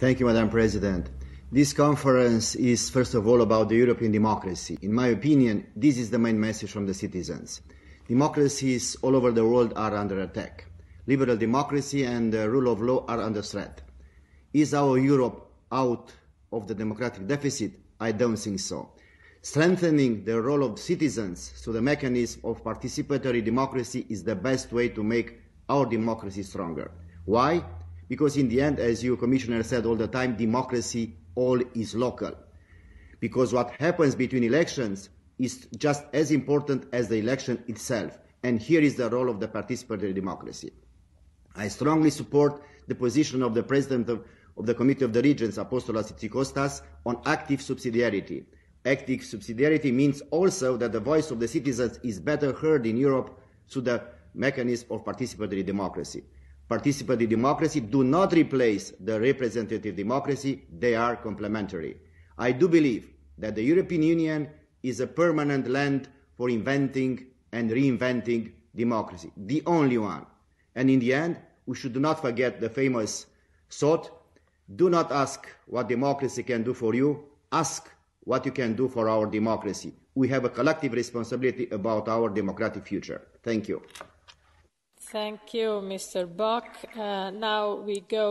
Thank you, Madam President. This conference is, first of all, about the European democracy. In my opinion, this is the main message from the citizens. Democracies all over the world are under attack. Liberal democracy and the rule of law are under threat. Is our Europe out of the democratic deficit? I don't think so. Strengthening the role of citizens through the mechanism of participatory democracy is the best way to make our democracy stronger. Why? Because in the end, as you, Commissioner, said all the time, democracy all is local. Because what happens between elections is just as important as the election itself. And here is the role of the participatory democracy. I strongly support the position of the President of, of the Committee of the Regions, Apostolos Tzitzikostas, on active subsidiarity. Active subsidiarity means also that the voice of the citizens is better heard in Europe through the mechanism of participatory democracy. Participatory democracy do not replace the representative democracy, they are complementary. I do believe that the European Union is a permanent land for inventing and reinventing democracy, the only one. And in the end, we should not forget the famous thought do not ask what democracy can do for you, ask what you can do for our democracy. We have a collective responsibility about our democratic future. Thank you. Thank you, Mr. Boc. Uh, now we go